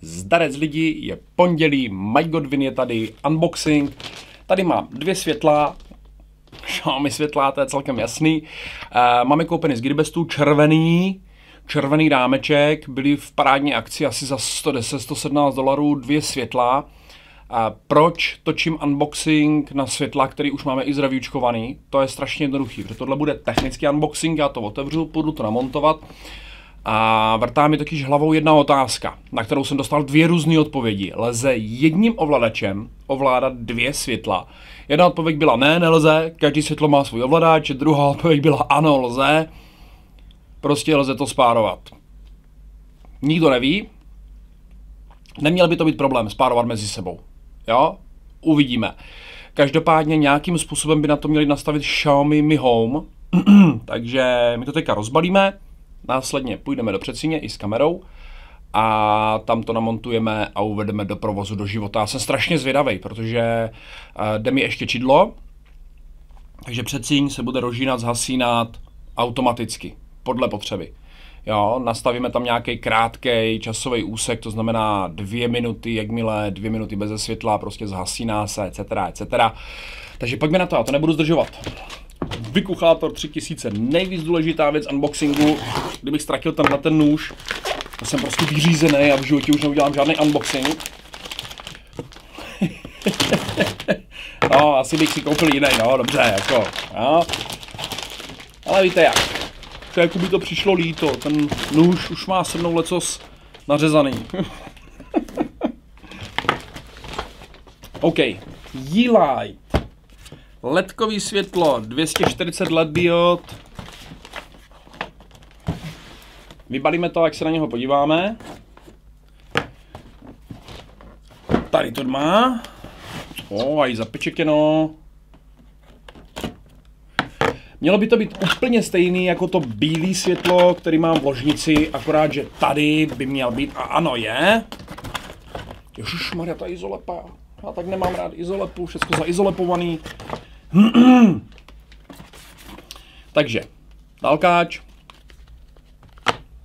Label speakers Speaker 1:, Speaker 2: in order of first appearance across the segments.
Speaker 1: Zdarec lidi, je pondělí, Mike Godwin je tady, unboxing. Tady mám dvě světla, Xiaomi světla, to je celkem jasný. Uh, máme koupený z Gearbestu červený, červený rámeček, byly v parádní akci asi za 110-117 dolarů dvě světla. A proč točím unboxing na světla, který už máme i zreviewčkovaný? To je strašně jednoduchý, protože tohle bude technický unboxing, já to otevřu, půjdu to namontovat. A vrtá mi totiž hlavou jedna otázka, na kterou jsem dostal dvě různé odpovědi. Lze jedním ovladačem ovládat dvě světla? Jedna odpověď byla ne, nelze, každý světlo má svůj ovladač, druhá odpověď byla ano, lze. Prostě lze to spárovat. Nikdo neví. Neměl by to být problém spárovat mezi sebou. Jo? Uvidíme. Každopádně nějakým způsobem by na to měli nastavit Xiaomi Mi Home, takže my to teďka rozbalíme, následně půjdeme do předsíně i s kamerou a tam to namontujeme a uvedeme do provozu do života. Já jsem strašně zvědavý, protože uh, jde mi ještě čidlo, takže předsíň se bude rozžínat, zhasínat automaticky, podle potřeby. Jo, nastavíme tam nějaký krátký časový úsek, to znamená dvě minuty, jakmile dvě minuty bez světla, prostě zhasíná se, etc., etc. Takže pojďme na to, já to nebudu zdržovat. Vykuchátor 3000, nejvíc důležitá věc unboxingu, kdybych ztratil tam na ten nůž, to jsem prostě vyřízený a v životě už neudělám žádný unboxing. no, asi bych si koupil jiný, no, dobře, jako, no. Ale víte jak, jako by to přišlo líto. Ten nůž už má se mnou lecos nařezaný. OK. Yeelight. Ledkový světlo, 240 LED diod. Vybalíme to, jak se na něho podíváme. Tady to má. O, a i zapečetěno. Mělo by to být úplně stejný jako to bílé světlo, který mám v ložnici, akorát, že tady by měl být, a ano je. Ježišmarja, ta izolepa. Já tak nemám rád izolepu, všechno zaizolepovaný. Takže, dalkáč,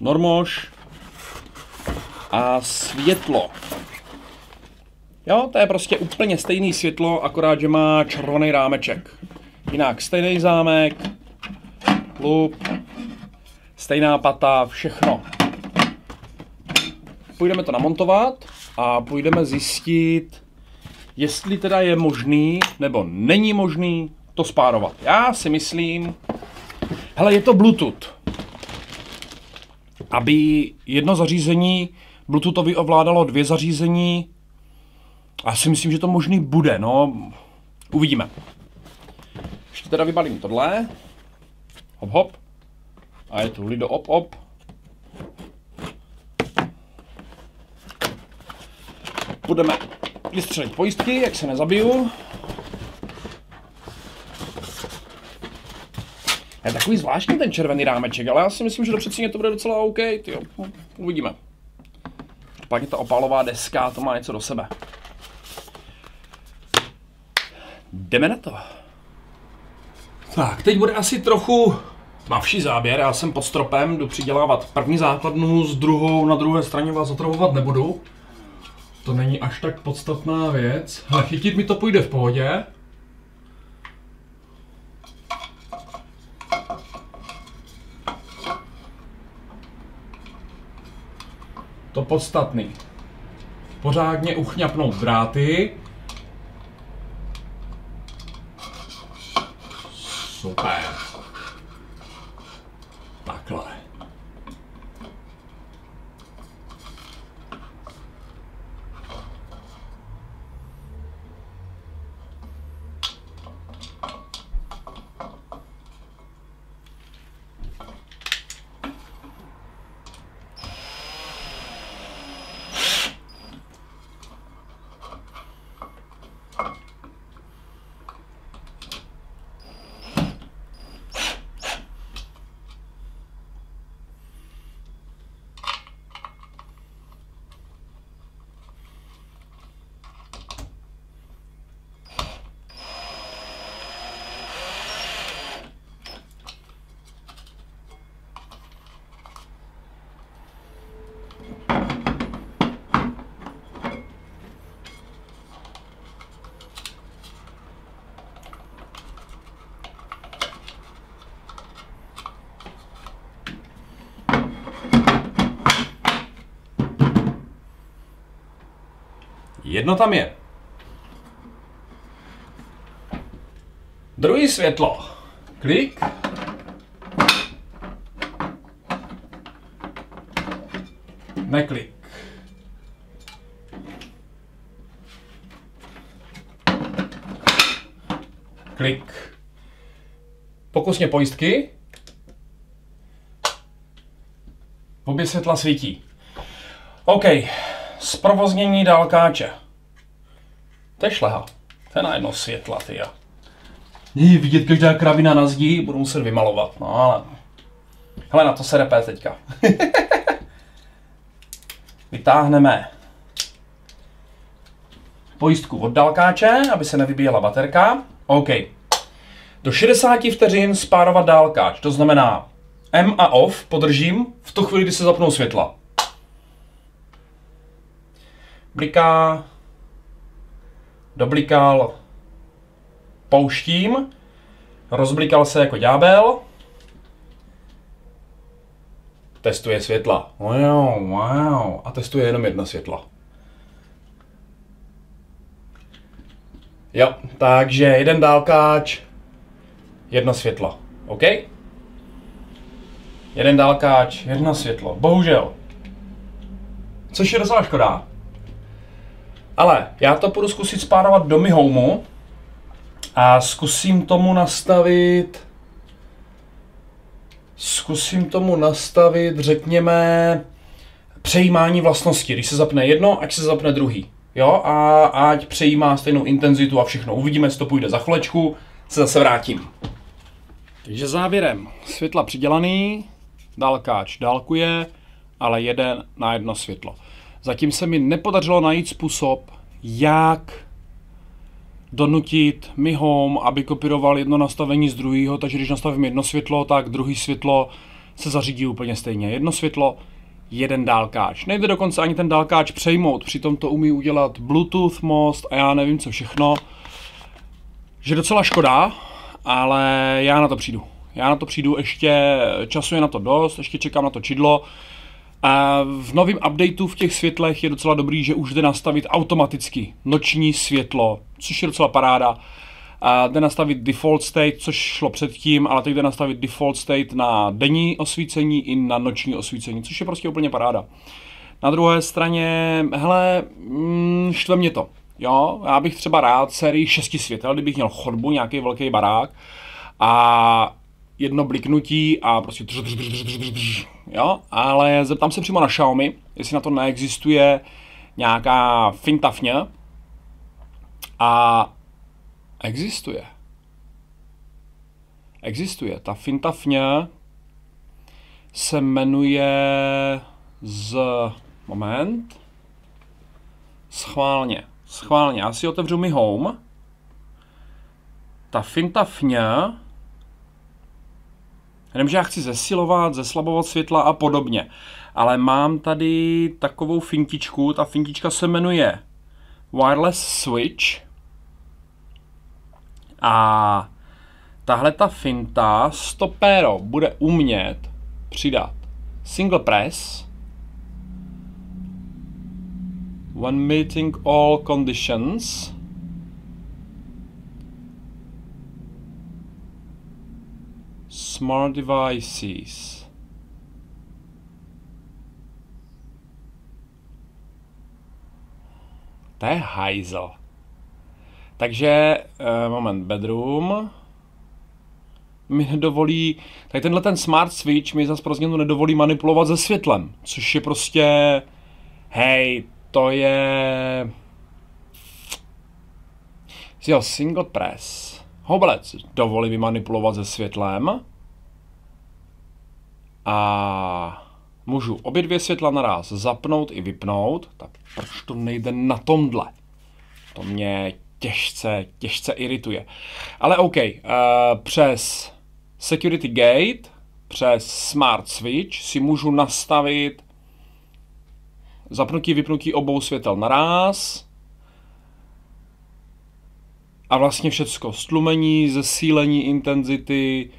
Speaker 1: normož a světlo. Jo, to je prostě úplně stejný světlo, akorát, že má červený rámeček. Jinak stejný zámek, lup, stejná pata, všechno. Půjdeme to namontovat a půjdeme zjistit, jestli teda je možný nebo není možný to spárovat. Já si myslím, hele, je to Bluetooth. Aby jedno zařízení Bluetoothovi ovládalo dvě zařízení, já si myslím, že to možný bude, no, uvidíme. Ještě teda vybalím tohle. Hop, hop. A je tu lido op, op. Budeme vystřelit pojistky, jak se nezabiju. Je takový zvláštní ten červený rámeček, ale já si myslím, že do předsíně to bude docela OK, tyjo. Uvidíme. Pak je ta opalová deska, to má něco do sebe. Jdeme na to. Tak, teď bude asi trochu tmavší záběr, já jsem pod stropem, jdu přidělávat první základnu, s druhou na druhé straně vás otravovat nebudu. To není až tak podstatná věc. Ale chytit mi to půjde v pohodě. To podstatný. Pořádně uchňapnout dráty. Super. Jedno tam je. Druhý světlo. Klik. Neklik. Klik. Pokusně pojistky. Obě světla svítí. OK. Zprovoznění dálkáče. To je šleha. To je na jedno světla, ty jo. Není vidět každá kravina na zdi, budu muset vymalovat. No ale... Hele, na to se repé teďka. Vytáhneme pojistku od dálkáče, aby se nevybíjela baterka. OK. Do 60 vteřin spárovat dálkáč, to znamená M a off podržím v tu chvíli, kdy se zapnou světla. Bliká, doblikal, pouštím, rozblikal se jako ďábel, testuje světla. Wow, wow. A testuje jenom jedna světla. Jo, takže jeden dálkáč, jedno světlo. OK? Jeden dálkáč, jedno světlo. Bohužel. Což je docela škoda. Ale já to budu zkusit spárovat do Mi Homeu a zkusím tomu nastavit zkusím tomu nastavit, řekněme, přejímání vlastnosti. Když se zapne jedno, ať se zapne druhý. Jo, a ať přejímá stejnou intenzitu a všechno. Uvidíme, jestli to půjde za chvilečku, se zase vrátím. Takže závěrem. Světla přidělaný, dálkáč dálkuje, ale jeden na jedno světlo. Zatím se mi nepodařilo najít způsob, jak donutit Mi Home, aby kopíroval jedno nastavení z druhého, takže když nastavím jedno světlo, tak druhý světlo se zařídí úplně stejně. Jedno světlo, jeden dálkáč. Nejde dokonce ani ten dálkáč přejmout, přitom to umí udělat Bluetooth most a já nevím co všechno. Že docela škoda, ale já na to přijdu. Já na to přijdu, ještě času je na to dost, ještě čekám na to čidlo. A v novém updateu v těch světlech je docela dobrý, že už jde nastavit automaticky noční světlo, což je docela paráda. A jde nastavit default state, což šlo předtím, ale teď jde nastavit default state na denní osvícení i na noční osvícení, což je prostě úplně paráda. Na druhé straně, hele, mm, štve mě to. Jo, já bych třeba rád sérii šesti světel, kdybych měl chodbu, nějaký velký barák a jedno bliknutí a prostě drž, drž, drž, drž, drž, jo, ale zeptám se přímo na Xiaomi, jestli na to neexistuje nějaká fintafně a existuje. Existuje. Ta fintafně se jmenuje z... Moment. Schválně. Schválně. Já si otevřu mi home. Ta fintafně Jenom, že já chci zesilovat, zeslabovat světla a podobně. Ale mám tady takovou fintičku, ta fintička se jmenuje Wireless Switch. A tahle ta finta stopero bude umět přidat single press, when meeting all conditions, Smart devices. To je hajzel. Takže, uh, moment, bedroom mi nedovolí, tady tenhle ten smart switch mi zase pro změnu nedovolí manipulovat se světlem, což je prostě, hej, to je, jo, single press, hoblec dovolí mi manipulovat se světlem, a můžu obě dvě světla naraz zapnout i vypnout, tak proč to nejde na tomhle? To mě těžce, těžce irituje. Ale OK, uh, přes Security Gate, přes Smart Switch si můžu nastavit zapnutí, vypnutí obou světel naraz a vlastně všecko. Stlumení, zesílení intenzity,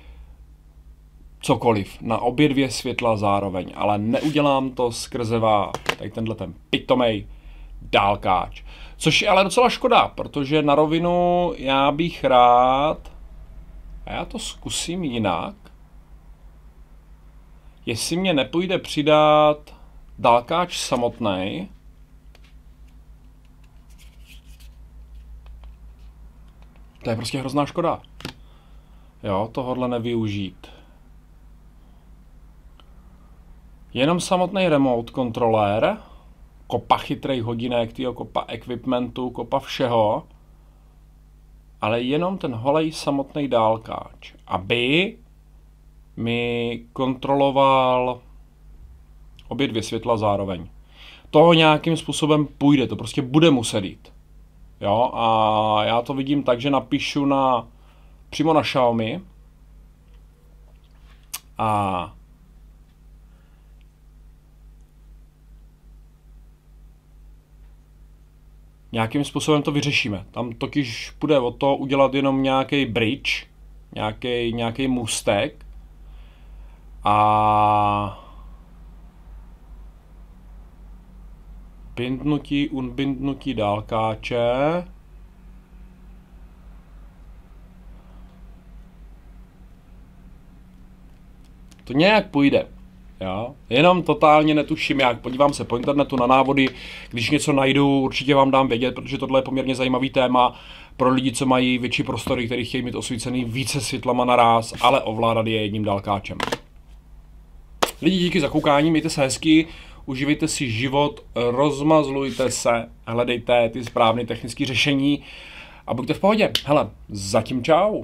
Speaker 1: cokoliv, na obě dvě světla zároveň, ale neudělám to skrze vás, tady tenhle ten pitomej dálkáč. Což je ale docela škoda, protože na rovinu já bych rád, a já to zkusím jinak, jestli mě nepůjde přidat dálkáč samotný, to je prostě hrozná škoda. Jo, tohle nevyužít. Jenom samotný remote kontroler, kopa chytrých hodinek, týho, kopa equipmentu, kopa všeho, ale jenom ten holej samotný dálkáč, aby mi kontroloval obě dvě světla zároveň. To nějakým způsobem půjde, to prostě bude muset jít. Jo, a já to vidím tak, že napíšu na, přímo na Xiaomi a nějakým způsobem to vyřešíme. Tam totiž bude o to udělat jenom nějaký bridge, nějaký, nějaký můstek a bindnutí, unbindnutí dálkáče. To nějak půjde. Jo? Jenom totálně netuším jak. Podívám se po internetu na návody, když něco najdu, určitě vám dám vědět, protože tohle je poměrně zajímavý téma pro lidi, co mají větší prostory, který chtějí mít osvícený více světlama naraz, ale ovládat je jedním dálkáčem. Lidi, díky za koukání, mějte se hezky, uživejte si život, rozmazlujte se, hledejte ty správné technické řešení a buďte v pohodě. Hele, zatím čau.